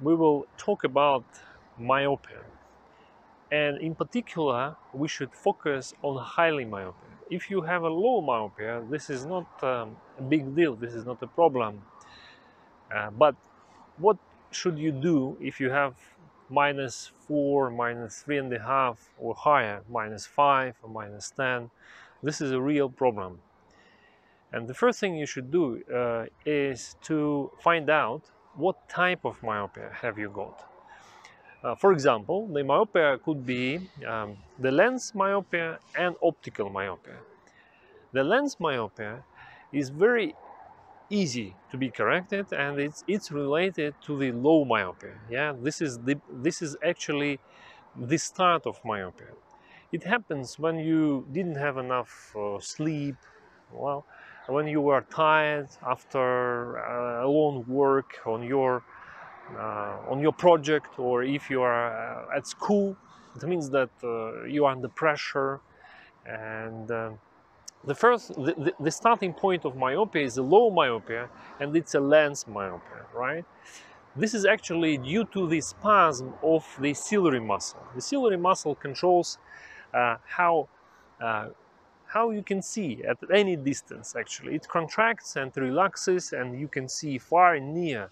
we will talk about myopia. And in particular, we should focus on highly myopia. If you have a low myopia, this is not um, a big deal, this is not a problem. Uh, but what should you do if you have minus 4, minus 3.5 or higher, minus 5 or minus 10? This is a real problem. And the first thing you should do uh, is to find out what type of myopia have you got. Uh, for example, the myopia could be um, the lens myopia and optical myopia. The lens myopia is very easy to be corrected and it's it's related to the low myopia yeah this is the this is actually the start of myopia it happens when you didn't have enough uh, sleep well when you were tired after uh, a long work on your uh, on your project or if you are uh, at school it means that uh, you are under pressure. And uh, the first the, the, the, starting point of myopia is a low myopia and it's a lens myopia right? This is actually due to the spasm of the ciliary muscle. The ciliary muscle controls uh, how how you can see at any distance actually. It contracts and relaxes and you can see far and near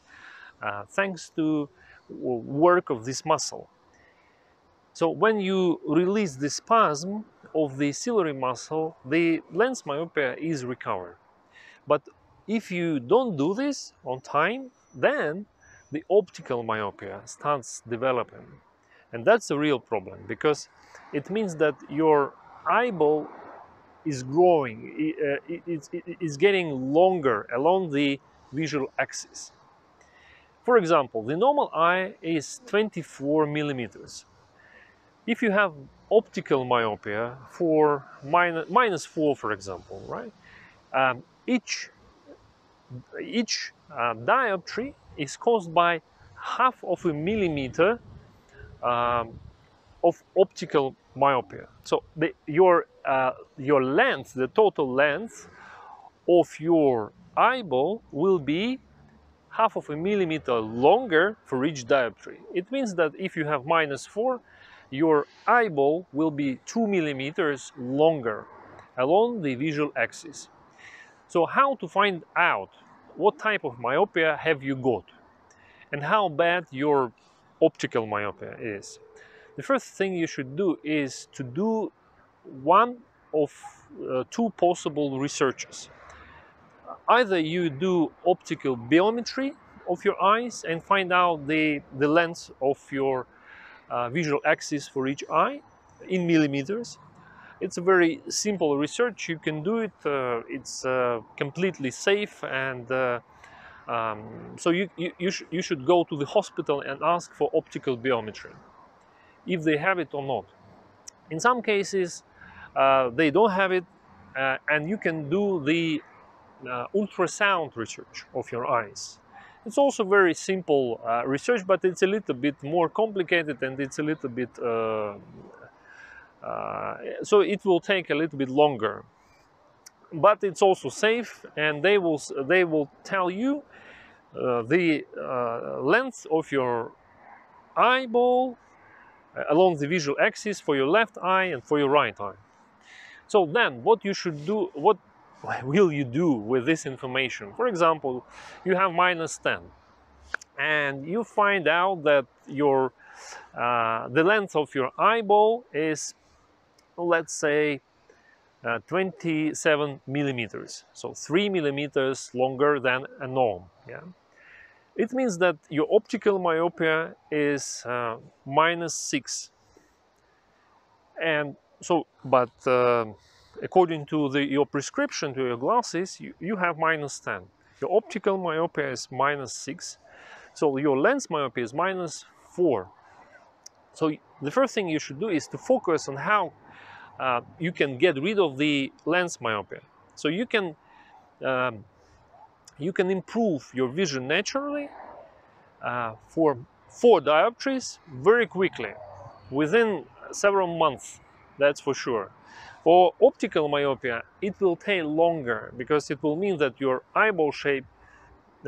uh, thanks to work of this muscle. So when you release the spasm of the ciliary muscle, the lens myopia is recovered. But if you don't do this on time, then the optical myopia starts developing. And that's a real problem because it means that your eyeball is growing, it's, uh, it's getting longer along the visual axis. For example, the normal eye is 24 millimeters. If you have optical myopia for minus, minus 4, for example, right? Um, each each uh, dioptry is caused by half of a millimeter um, of optical myopia. So the, your, uh, your length, the total length of your eyeball will be half of a millimeter longer for each dioptry. It means that if you have minus 4, your eyeball will be 2 millimeters longer along the visual axis. So how to find out what type of myopia have you got and how bad your optical myopia is? the first thing you should do is to do one of uh, two possible researches. Either you do optical biometry of your eyes and find out the, the length of your uh, visual axis for each eye in millimeters. It's a very simple research. You can do it. Uh, it's uh, completely safe and uh, um, so you, you, you, sh you should go to the hospital and ask for optical biometry if they have it or not. In some cases, uh, they don't have it, uh, and you can do the uh, ultrasound research of your eyes. It's also very simple uh, research, but it's a little bit more complicated and it's a little bit, uh, so it will take a little bit longer. But it's also safe, and they will they will tell you the length of your eyeball along the visual axis for your left eye and for your right eye. So then what you should do, what will you do with this information? For example, you have minus 10 and you find out that your uh, the length of your eyeball is let's say uh, 27 millimeters so 3 millimeters longer than a norm yeah it means that your optical myopia is uh, minus 6. And so, but uh, according to the, your prescription to your glasses, you, you have minus 10. Your optical myopia is minus 6. So your lens myopia is minus 4. So the first thing you should do is to focus on how uh, you can get rid of the lens myopia. So you can um, you can improve your vision naturally uh, for four dioptries very quickly, within several months, that's for sure. For optical myopia, it will take longer because it will mean that your eyeball shape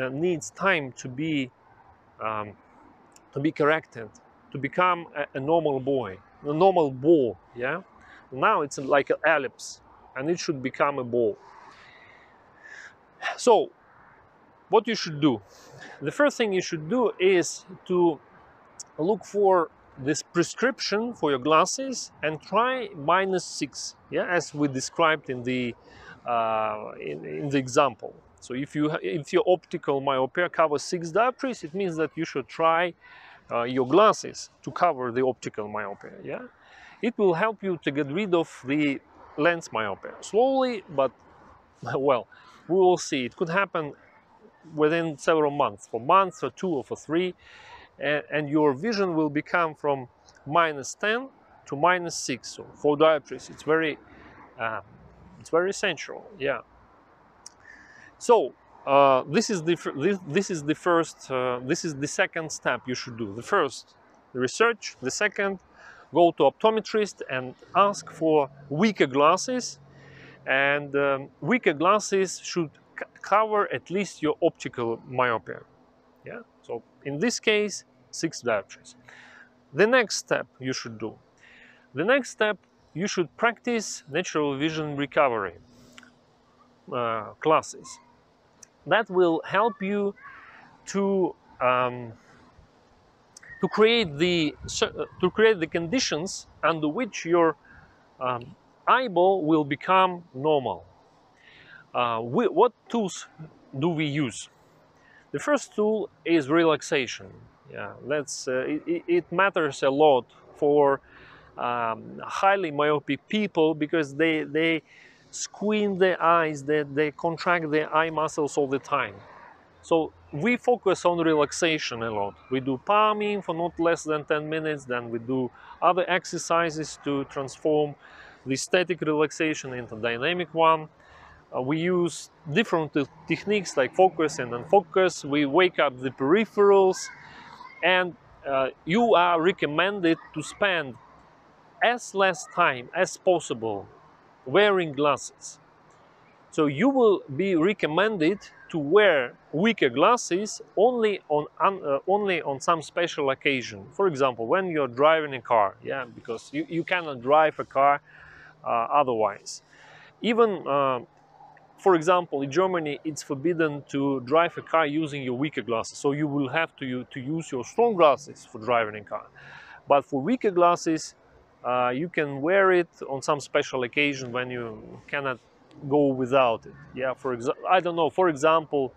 uh, needs time to be um, to be corrected, to become a, a normal boy, a normal ball, yeah? Now it's like an ellipse and it should become a ball. So, what you should do? The first thing you should do is to look for this prescription for your glasses and try minus six, yeah, as we described in the uh, in, in, the example. So if you if your optical myopia covers six dioptries, it means that you should try uh, your glasses to cover the optical myopia. Yeah, it will help you to get rid of the lens myopia slowly, but well, we will see. It could happen within several months, for months or two or for three and, your vision will become from minus 10 to minus 6 so four dioptries it's very uh, it's very essential yeah. So uh, this is the this, this is the first uh, this is the second step you should do. The first research the second go to optometrist and ask for weaker glasses. And um, weaker glasses should cover at least your optical myopia yeah so in this case, six dioptries. The next step you should do. The next step, you should practice natural vision recovery uh, classes. That will help you to um, to create the uh, to create the conditions under which your um, eyeball will become normal. Uh, we, what tools do we use? The first tool is relaxation. Yeah, that's uh, it, it, matters a lot for um, highly myopic people because they they squint their eyes, they, they contract their eye muscles all the time. So we focus on relaxation a lot. We do palming for not less than 10 minutes, then we do other exercises to transform the static relaxation into dynamic one. Uh, we use different techniques like focus and unfocus. We wake up the peripherals and uh, you are recommended to spend as less time as possible wearing glasses. So you will be recommended to wear weaker glasses only on uh, only on some special occasion. For example, when you're driving a car, yeah, because you, you cannot drive a car uh, otherwise. Even uh, for example, in Germany, it's forbidden to drive a car using your weaker glasses. So you will have to, to use your strong glasses for driving a car. But for weaker glasses, uh, you can wear it on some special occasion when you cannot go without it. Yeah, for example, I don't know, for example,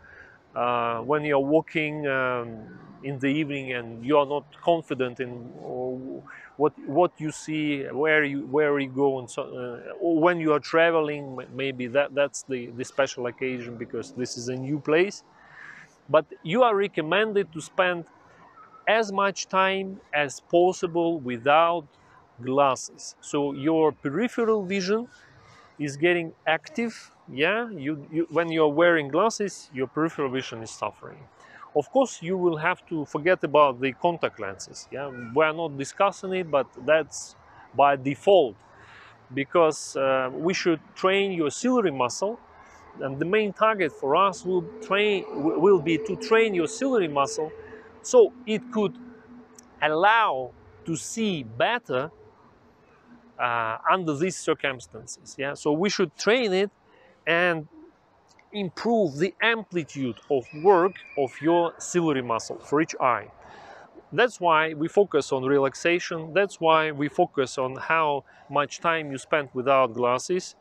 uh, when you're walking um, in the evening and you are not confident in what what you see, where you where you go, and so, uh, or when you are traveling, maybe that that's the the special occasion because this is a new place. But you are recommended to spend as much time as possible without glasses. So your peripheral vision is getting active. Yeah, you, you when you're wearing glasses, your peripheral vision is suffering. Of course, you will have to forget about the contact lenses. Yeah, we are not discussing it, but that's by default because uh, we should train your ciliary muscle and the main target for us will train will be to train your ciliary muscle so it could allow to see better uh, under these circumstances yeah so we should train it and improve the amplitude of work of your ciliary muscle for each eye. That's why we focus on relaxation. That's why we focus on how much time you spend without glasses.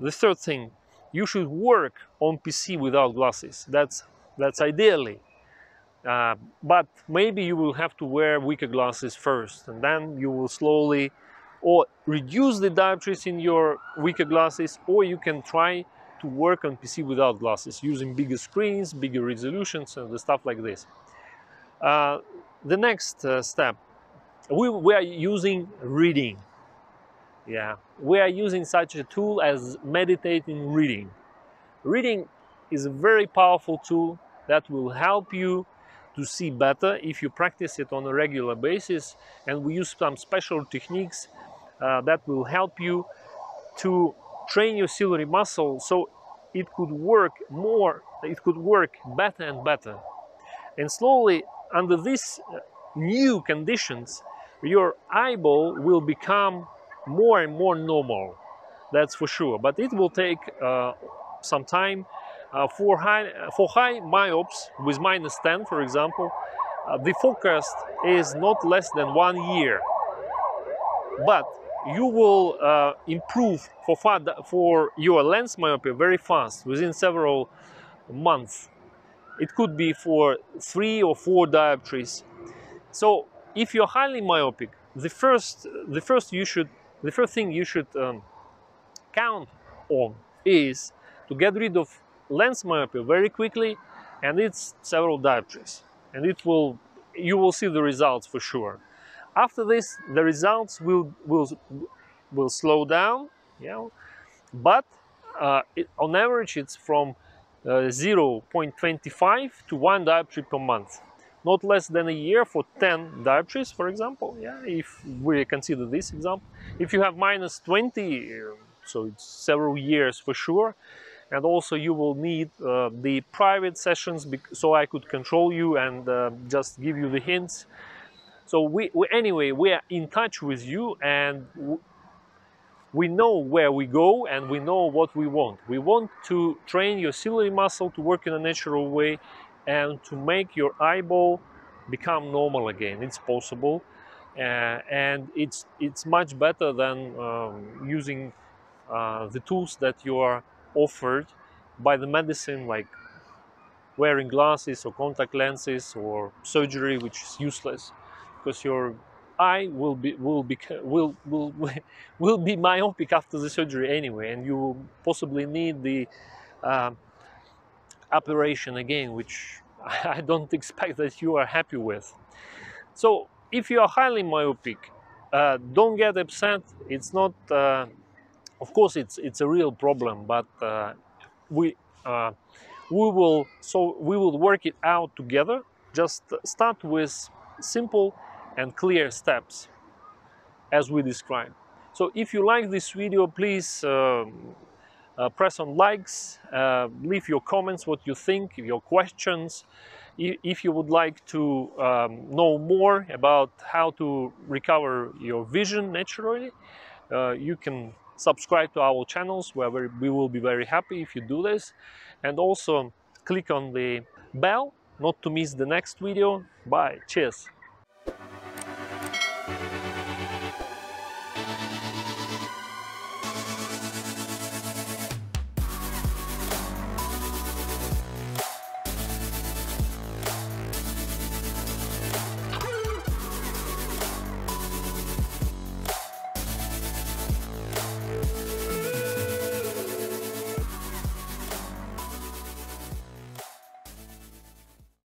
The third thing, you should work on PC without glasses. That's, that's ideally. Uh, but maybe you will have to wear weaker glasses first and then you will slowly or reduce the dioptries in your weaker glasses or you can try to work on PC without glasses using bigger screens, bigger resolutions, and the stuff like this. Uh, the next uh, step, we, we are using reading. Yeah, we are using such a tool as meditating reading. Reading is a very powerful tool that will help you to see better if you practice it on a regular basis and we use some special techniques that will help you to train your ciliary muscle so it could work more, it could work better and better. And slowly, under this new conditions, your eyeball will become more and more normal. That's for sure. But it will take uh, some time. Uh, for high for high myopes with minus 10, for example, uh, the forecast is not less than one year. But you will uh, improve for, for your lens myopia very fast within several months. It could be for three or four dioptries. So if you're highly myopic, the first, the first you should, the first thing you should um, count on is to get rid of lens myopia very quickly, and it's several dioptries, and it will, you will see the results for sure. After this, the results will will will slow down, yeah, but uh, it, on average, it's from uh, 0.25 to one dioptry per month not less than a year for 10 dioptries, for example, yeah, if we consider this example. If you have minus 20, so it's several years for sure, and also you will need uh, the private sessions so I could control you and uh, just give you the hints. So we, we, anyway, we are in touch with you and we know where we go and we know what we want. We want to train your ciliary muscle to work in a natural way and to make your eyeball become normal again. It's possible, uh, and it's it's much better than um, using uh, the tools that you are offered by the medicine, like wearing glasses or contact lenses or surgery, which is useless because your eye will be will be will will will be myopic after the surgery anyway, and you will possibly need the uh, operation again, which I don't expect that you are happy with. So if you are highly myopic, uh, don't get upset. It's not, uh, of course, it's it's a real problem, but uh, we uh, we will so we will work it out together. Just start with simple and clear steps, as we described. So if you like this video, please um, uh, press on likes, uh, leave your comments, what you think, your questions. If you would like to um, know more about how to recover your vision naturally, uh, you can subscribe to our channels where we will be very happy if you do this. And also click on the bell not to miss the next video. Bye. Cheers.